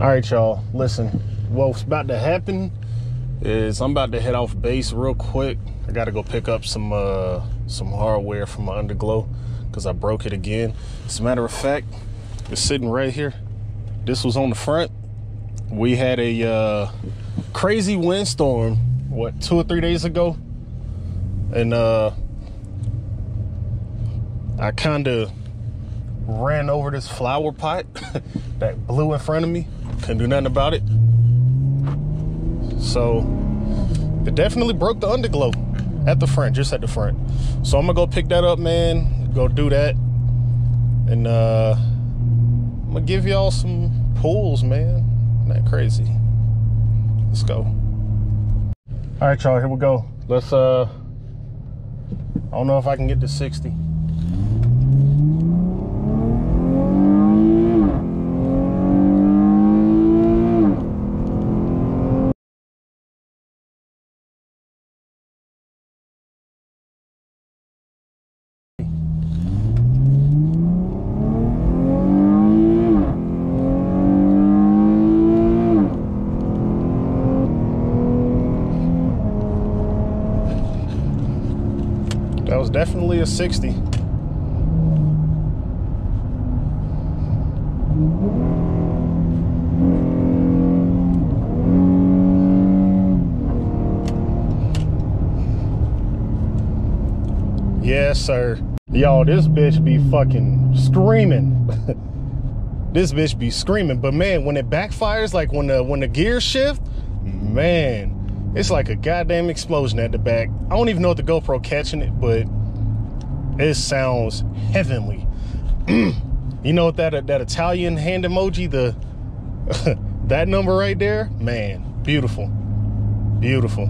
All right, y'all. Listen, what's about to happen is I'm about to head off base real quick. I got to go pick up some uh, some hardware from my underglow because I broke it again. As a matter of fact, it's sitting right here. This was on the front. We had a uh, crazy windstorm, what, two or three days ago? And uh, I kind of ran over this flower pot that blew in front of me. Couldn't do nothing about it. So it definitely broke the underglow at the front, just at the front. So I'm gonna go pick that up, man. Go do that. And uh I'm gonna give y'all some pulls, man. Not crazy. Let's go. All right, y'all, here we go. Let's uh I don't know if I can get to 60. That was definitely a 60. Yes, sir. Y'all, this bitch be fucking screaming. this bitch be screaming. But man, when it backfires, like when the when the gears shift, man, it's like a goddamn explosion at the back. I don't even know if the GoPro catching it, but it sounds heavenly. you know that that Italian hand emoji, the that number right there, man, beautiful, beautiful.